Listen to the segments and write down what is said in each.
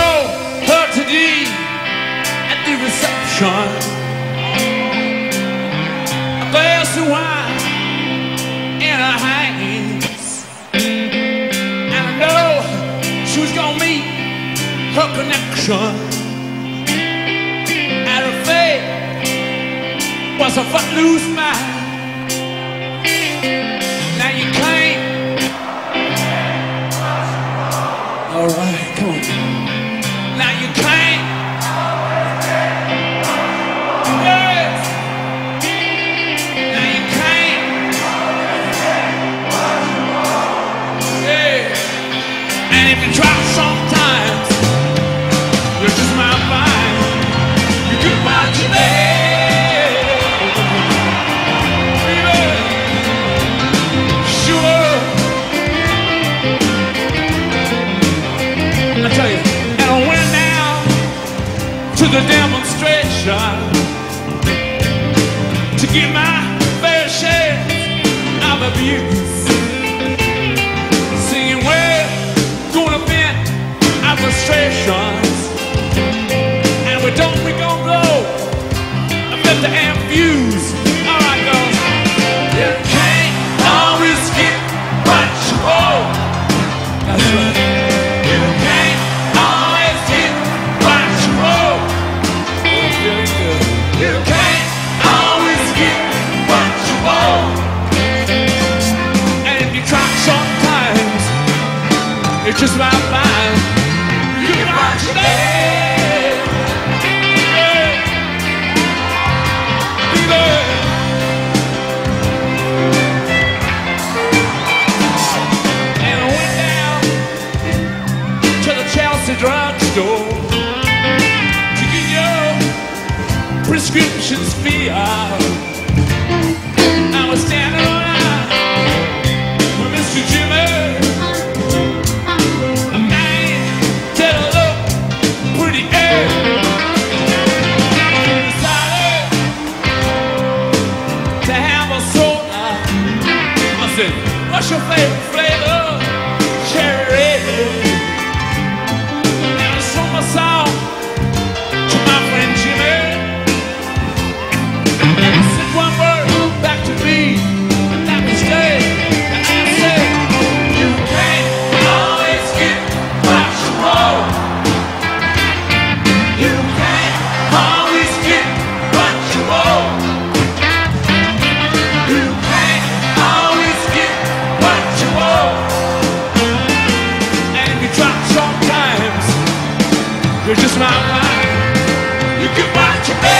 saw her today at the reception. A glass of wine in her hands. And I know she was gonna meet her connection. And her fate was a footloose mind. to get my fair share of abuse. singing where gonna vent of frustrations, and we don't we gonna blow. just my mind. You can watch it. And I went down to the Chelsea drugstore to get your prescriptions filled. Acho feio, freio. You're just my mind. You can watch your baby.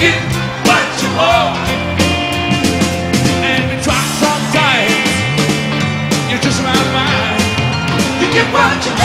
get what you want. And we try sometimes, you're just around mine. You get what you want.